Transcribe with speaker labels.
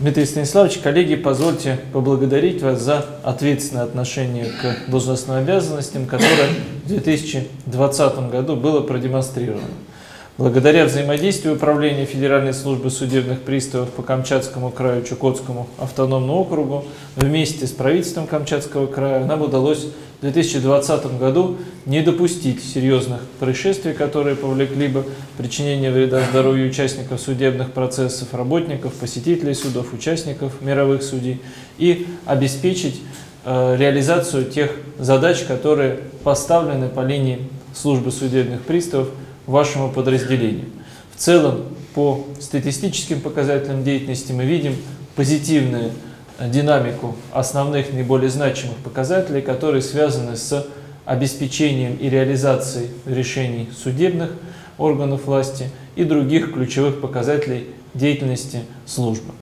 Speaker 1: Дмитрий Станиславович, коллеги, позвольте поблагодарить вас за ответственное отношение к должностным обязанностям, которое в 2020 году было продемонстрировано. Благодаря взаимодействию Управления Федеральной службы судебных приставов по Камчатскому краю Чукотскому автономному округу вместе с правительством Камчатского края нам удалось в 2020 году не допустить серьезных происшествий, которые повлекли бы причинение вреда здоровью участников судебных процессов, работников, посетителей судов, участников мировых судей и обеспечить э, реализацию тех задач, которые поставлены по линии службы судебных приставов вашему подразделению. В целом, по статистическим показателям деятельности мы видим позитивную динамику основных наиболее значимых показателей, которые связаны с обеспечением и реализацией решений судебных органов власти и других ключевых показателей деятельности службы.